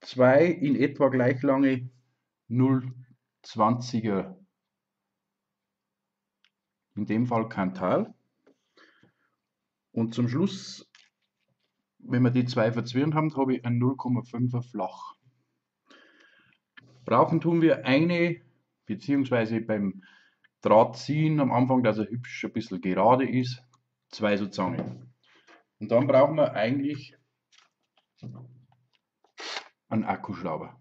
zwei in etwa gleich lange 0,20er, in dem Fall Kantal. Und zum Schluss, wenn wir die zwei verzwirnt haben, habe ich ein 0,5er Flach. Brauchen tun wir eine, beziehungsweise beim Drahtziehen am Anfang, dass er hübsch ein bisschen gerade ist, zwei so Zangen. Und dann brauchen wir eigentlich einen Akkuschrauber.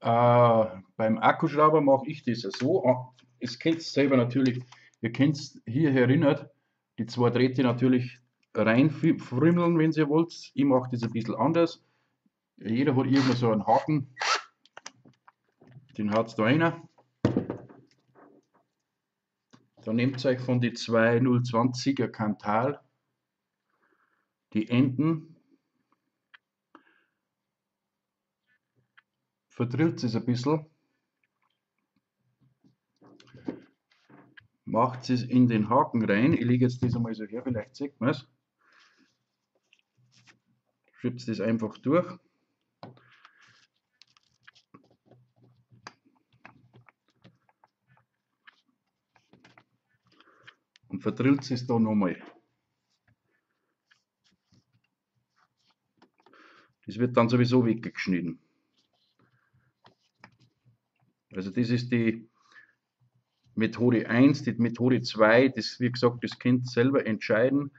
Äh, beim Akkuschrauber mache ich das so. Ah, es kennt selber natürlich, ihr kennt hier erinnert, die zwei Drähte natürlich reinfrümmeln, wenn ihr wollt. Ich mache das ein bisschen anders. Jeder hat irgendwo so einen Haken. Den hat da einer. Dann nehmt euch von die 2020er Kantal die Enden, verdrillt es ein bisschen, macht es in den Haken rein. Ich lege jetzt das einmal so her, vielleicht sieht man es. Schiebt das einfach durch. und verdrillt es da nochmal. Das wird dann sowieso weggeschnitten. Also das ist die Methode 1, die Methode 2, das wie gesagt, das Kind selber entscheiden.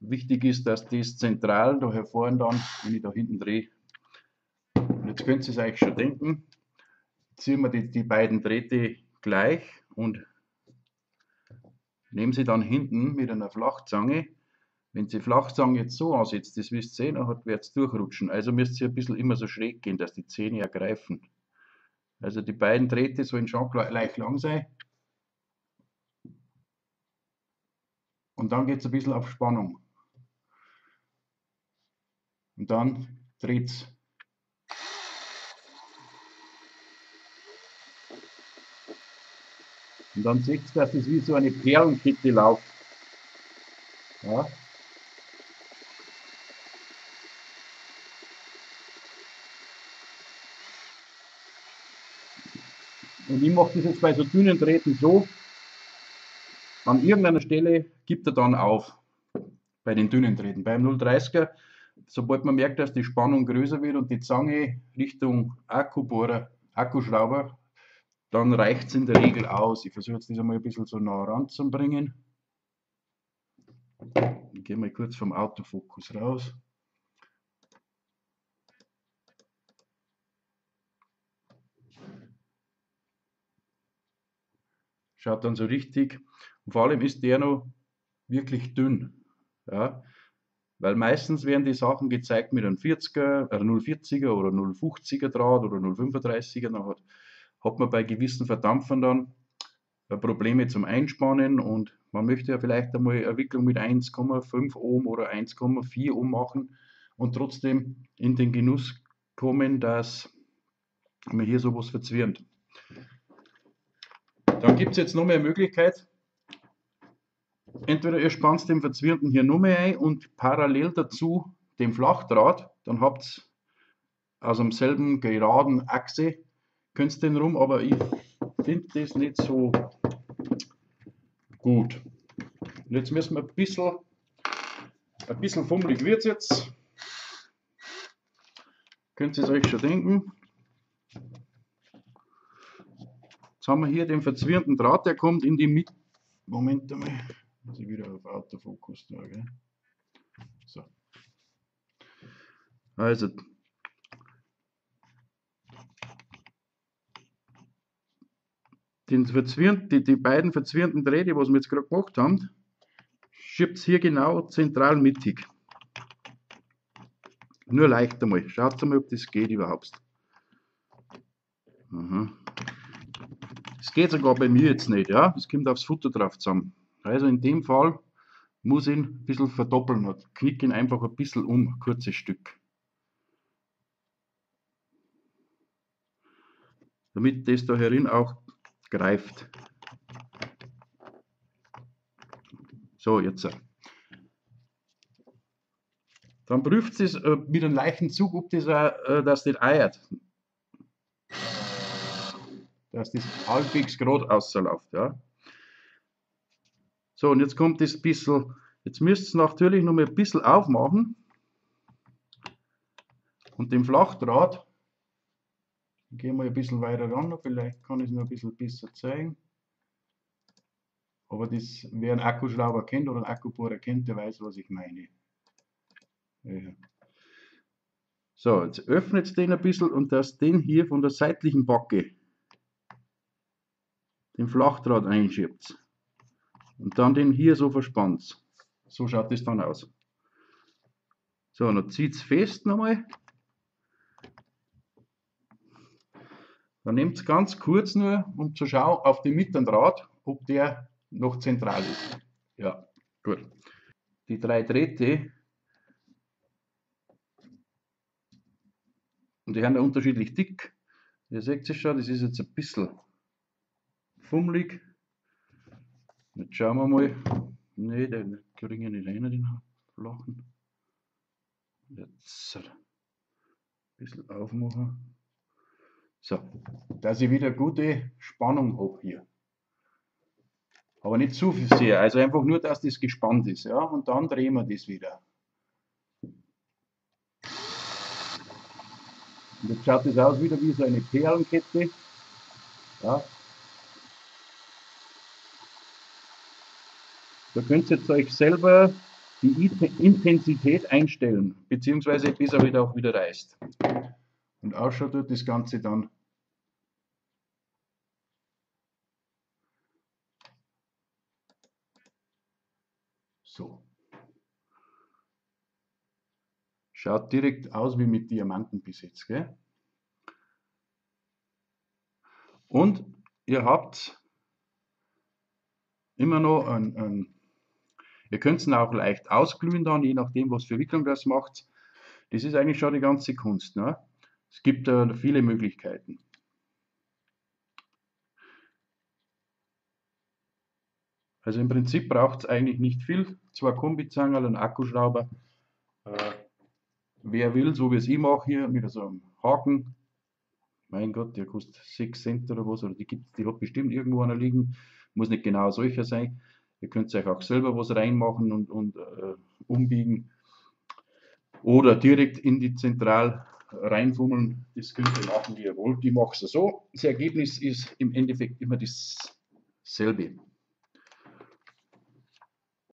Wichtig ist, dass das zentral da hervorn dann, wenn ich da hinten drehe, jetzt könnt ihr es euch schon denken, ziehen wir die, die beiden Drähte gleich und Nehmen Sie dann hinten mit einer Flachzange, wenn Sie Flachzange jetzt so ansetzt, das wisst ihr, dann wird es durchrutschen. Also müsst ihr ein bisschen immer so schräg gehen, dass die Zähne ergreifen. Also die beiden Drähte sollen schon gleich lang sein. Und dann geht es ein bisschen auf Spannung. Und dann dreht es Und dann seht ihr, dass es wie so eine Perlenkette läuft. Ja. Und ich mache das jetzt bei so dünnen Drähten so, an irgendeiner Stelle gibt er dann auf, bei den dünnen Drähten. Beim 030er, sobald man merkt, dass die Spannung größer wird und die Zange Richtung Akkubohrer, Akkuschrauber dann reicht es in der Regel aus. Ich versuche jetzt das einmal ein bisschen so nah ran zu bringen. Ich gehe mal kurz vom Autofokus raus. Schaut dann so richtig. Und vor allem ist der noch wirklich dünn. Ja? Weil meistens werden die Sachen gezeigt mit einem 40er, äh 040er oder 050er Draht oder 035er. Dann hat hat man bei gewissen Verdampfern dann äh, Probleme zum Einspannen und man möchte ja vielleicht einmal eine Wicklung mit 1,5 Ohm oder 1,4 Ohm machen und trotzdem in den Genuss kommen, dass man hier sowas verzwirnt. Dann gibt es jetzt noch mehr Möglichkeit. Entweder ihr spannt den Verzwirnten hier nur mehr ein und parallel dazu den Flachdraht, dann habt ihr aus demselben geraden Achse könnt den rum, aber ich finde das nicht so gut. Und jetzt müssen wir ein bisschen, ein bisschen fummelig wird es jetzt. Könnt ihr es euch schon denken. Jetzt haben wir hier den verzwirnten Draht, der kommt in die Mitte. Moment einmal, muss ich wieder auf Autofokus da, gell? So. Also, den die, die beiden verzwirnten Drähte, was wir jetzt gerade gemacht haben, schiebt es hier genau zentral mittig. Nur leicht einmal. Schaut mal, ob das geht überhaupt. Aha. Das geht sogar bei mir jetzt nicht, ja. Das kommt aufs Futter drauf zusammen. Also in dem Fall muss ich ihn ein bisschen verdoppeln. Knick ihn einfach ein bisschen um, ein kurzes Stück. Damit das da herin auch greift. So, jetzt. Dann prüft es äh, mit einem leichten Zug, ob das, äh, dass das eiert. Dass das halbwegs gerade ausläuft. Ja. So, und jetzt kommt das bisschen, jetzt müsst ihr natürlich noch mal ein bisschen aufmachen. Und den Flachdraht, gehen wir ein bisschen weiter ran, vielleicht kann ich es noch ein bisschen besser zeigen. Aber das, wer einen Akkuschrauber kennt oder einen Akkubohrer kennt, der weiß, was ich meine. Ja. So, jetzt öffnet den ein bisschen und das den hier von der seitlichen Backe, den Flachdraht einschiebt. Und dann den hier so verspannt. So schaut das dann aus. So, dann zieht es fest nochmal. Dann nehmt es ganz kurz nur, um zu schauen auf den Mittendraht, ob der noch zentral ist. Ja, gut. Die drei Drähte, und die haben ja unterschiedlich dick. Ihr seht es schon, das ist jetzt ein bisschen fummelig. Jetzt schauen wir mal. Ne, den kriegen nicht rein, den flachen. Jetzt ein bisschen aufmachen. So, dass ich wieder gute Spannung habe hier. Aber nicht zu viel sehr. Also einfach nur, dass das gespannt ist. Ja? Und dann drehen wir das wieder. Und jetzt schaut das aus wieder wie so eine Perlenkette. Ja. Da könnt ihr jetzt euch selber die Intensität einstellen, beziehungsweise bis er wieder auch wieder reißt. Und ausschaut tut das Ganze dann So. Schaut direkt aus wie mit Diamanten bis jetzt. Gell? Und ihr habt immer noch ein, ein ihr könnt es auch leicht ausglühen dann, je nachdem, was für Wicklung das macht. Das ist eigentlich schon die ganze Kunst. Ne? Es gibt äh, viele Möglichkeiten. Also im Prinzip braucht es eigentlich nicht viel. Zwei Kombizangen, ein Akkuschrauber. Äh, wer will, so wie es ich mache hier, mit so einem Haken. Mein Gott, der kostet 6 Cent oder was, oder die, gibt, die hat bestimmt irgendwo einer liegen. Muss nicht genau solcher sein. Ihr könnt euch auch selber was reinmachen und, und äh, umbiegen. Oder direkt in die Zentral reinfummeln. Das könnt ihr machen, wie ihr wollt. Ich mache es so. Das Ergebnis ist im Endeffekt immer dasselbe.